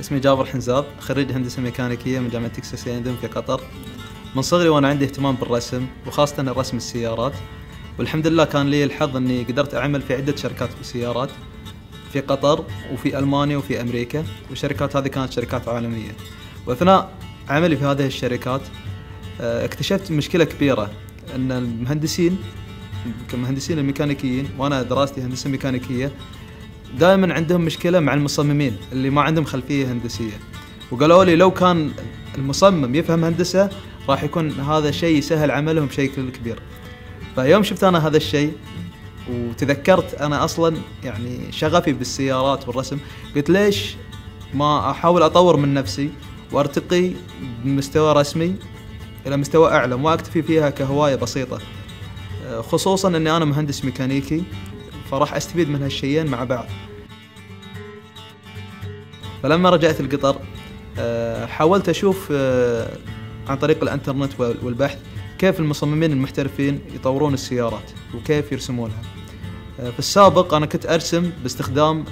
اسمي جابر حنزاب خريج هندسة ميكانيكية من جامعة تكساس اندم في قطر. من صغري وأنا عندي اهتمام بالرسم وخاصة الرسم السيارات. والحمد لله كان لي الحظ إني قدرت أعمل في عدة شركات بالسيارات في قطر وفي ألمانيا وفي أمريكا. والشركات هذه كانت شركات عالمية. وأثناء عملي في هذه الشركات آه، اكتشفت مشكلة كبيرة إن المهندسين كمهندسين الميكانيكيين وأنا دراستي هندسة ميكانيكية دائما عندهم مشكلة مع المصممين اللي ما عندهم خلفية هندسية. وقالوا لي لو كان المصمم يفهم هندسة راح يكون هذا الشيء يسهل عملهم بشكل كبير. فيوم شفت أنا هذا الشيء وتذكرت أنا أصلا يعني شغفي بالسيارات والرسم. قلت ليش ما أحاول أطور من نفسي وأرتقي بمستوى رسمي إلى مستوى أعلى ما اكتفي فيها كهواية بسيطة. خصوصا إني أنا مهندس ميكانيكي فراح أستفيد من هالشيئين مع بعض. فلما رجعت القطر آه، حاولت أشوف آه، عن طريق الإنترنت والبحث كيف المصممين المحترفين يطورون السيارات وكيف يرسمونها. آه، في السابق أنا كنت أرسم باستخدام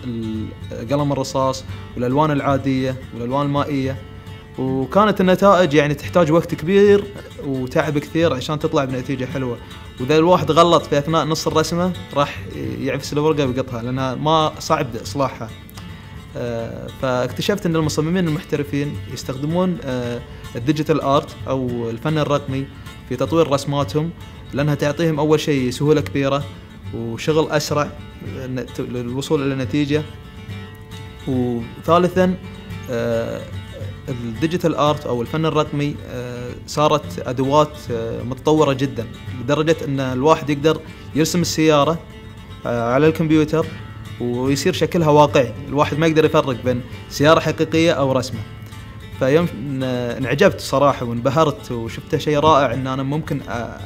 قلم الرصاص والألوان العادية والألوان المائية. وكانت النتائج يعني تحتاج وقت كبير وتعب كثير عشان تطلع بنتيجة حلوة. وإذا الواحد غلط في أثناء نص الرسمة راح يعفس الورقه ويقطها لانها ما صعب إصلاحها. آه، فاكتشفت إن المصممين المحترفين يستخدمون آه، ال digital art أو الفن الرقمي في تطوير رسماتهم لأنها تعطيهم أول شيء سهولة كبيرة وشغل أسرع للوصول إلى نتيجه وثالثا آه، ال digital art أو الفن الرقمي صارت أدوات متطورة جدا لدرجة أن الواحد يقدر يرسم السيارة على الكمبيوتر ويصير شكلها واقعي. الواحد ما يقدر يفرق بين سيارة حقيقية أو رسمة. فيوم انعجبت صراحة وانبهرت وشفته شيء رائع إن أنا ممكن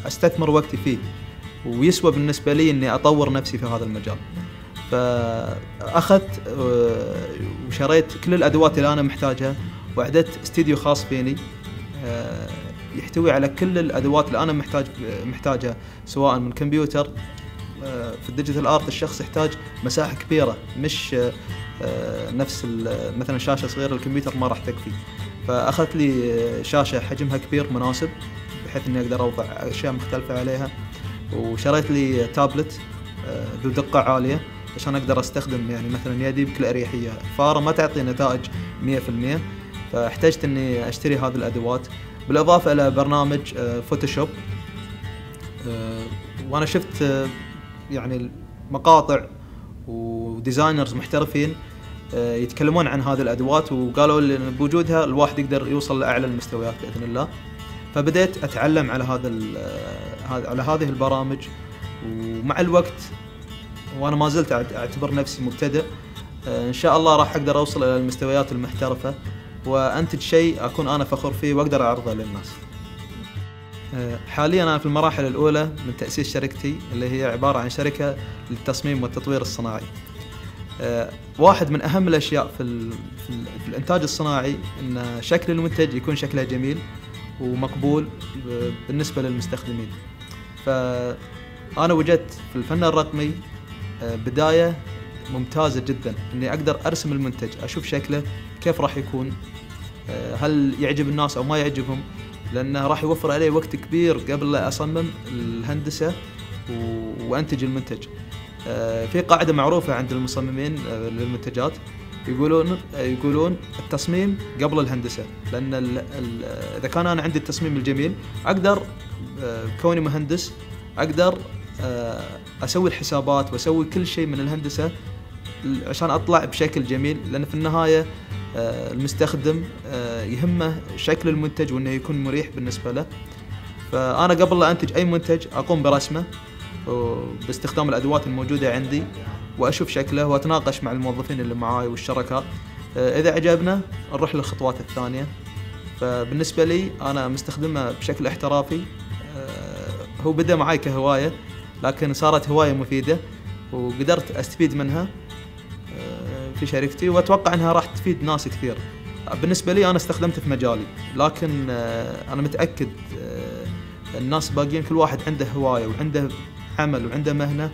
أستثمر وقتي فيه. ويسوى بالنسبة لي إني أطور نفسي في هذا المجال. فأخذت وشريت كل الأدوات اللي أنا محتاجها. واعددت استديو خاص فيني يحتوي على كل الأدوات اللي أنا محتاج محتاجها سواء من كمبيوتر آه، في ال digital art الشخص يحتاج مساحة كبيرة مش آه، نفس مثلا شاشة صغيرة الكمبيوتر ما راح تكفي. فأخذت لي شاشة حجمها كبير مناسب بحيث إني أقدر أوضع أشياء مختلفة عليها. وشريت لي تابلت آه، ذو دقة عالية عشان أقدر أستخدم يعني مثلا يدي بكل أريحية. فارة ما تعطي نتائج 100% فاحتجت إني أشتري هذه الأدوات. بالإضافة إلى برنامج فوتوشوب وأنا شفت يعني مقاطع و designers محترفين آه، يتكلمون عن هذه الأدوات وقالوا لي بوجودها الواحد يقدر يوصل لأعلى المستويات بإذن الله. فبديت أتعلم على هذا آه، على هذه البرامج. ومع الوقت وأنا ما زلت أعتبر نفسي مبتدئ آه، إن شاء الله راح أقدر أوصل إلى المستويات المحترفة. وأنتج شيء أكون أنا فخور فيه وأقدر أعرضه للناس. آه، حاليا أنا في المراحل الأولى من تأسيس شركتي اللي هي عبارة عن شركة للتصميم والتطوير الصناعي. آه، واحد من أهم الأشياء في, في الإنتاج الصناعي إن شكل المنتج يكون شكله جميل ومقبول بالنسبة للمستخدمين. فأنا وجدت في الفن الرقمي آه، بداية ممتازة جدا إني أقدر أرسم المنتج أشوف شكله كيف راح يكون هل يعجب الناس أو ما يعجبهم لأنه راح يوفر علي وقت كبير قبل لا أصمم الهندسة وأنتج المنتج. آه، في قاعدة معروفة عند المصممين آه، للمنتجات يقولون يقولون التصميم قبل الهندسة لأن إذا كان أنا عندي التصميم الجميل أقدر آه، كوني مهندس أقدر أسوي الحسابات وأسوي كل شيء من الهندسة عشان أطلع بشكل جميل لأن في النهاية آه، المستخدم آه، يهمه شكل المنتج وإنه يكون مريح بالنسبة له. فأنا قبل لا أنتج أي منتج أقوم برسمه باستخدام الأدوات الموجودة عندي وأشوف شكله وأتناقش مع الموظفين اللي معاي والشركاء آه، إذا عجبنا نروح للخطوات الثانية. فبالنسبة لي أنا مستخدمه بشكل احترافي. هو بدا معي كهواية لكن صارت هواية مفيدة وقدرت أستفيد منها. في شركتي وأتوقع إنها راح تفيد ناس كثير. بالنسبة لي أنا استخدمته في مجالي لكن آه، أنا متأكد آه، الناس باقيين كل واحد عنده هواية وعنده عمل وعنده مهنة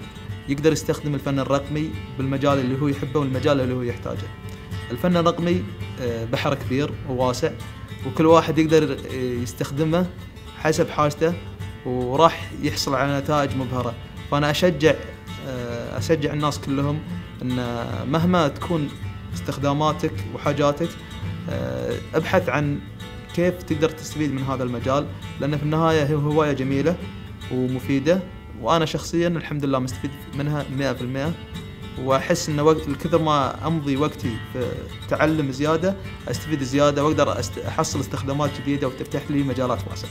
يقدر يستخدم الفن الرقمي بالمجال اللي هو يحبه والمجال اللي هو يحتاجه. الفن الرقمي آه، بحر كبير وواسع وكل واحد يقدر يستخدمه حسب حاجته وراح يحصل على نتائج مبهرة. فأنا أشجع آه، أشجع الناس كلهم أن مهما تكون استخداماتك وحاجاتك آه، أبحث عن كيف تقدر تستفيد من هذا المجال لأن في النهاية هي هواية جميلة ومفيدة وأنا شخصيا الحمد لله مستفيد منها 100% وأحس إن وقت الكثر ما أمضي وقتي في تعلم زيادة أستفيد زيادة وأقدر أحصل استخدامات جديدة وتفتح لي مجالات واسعة.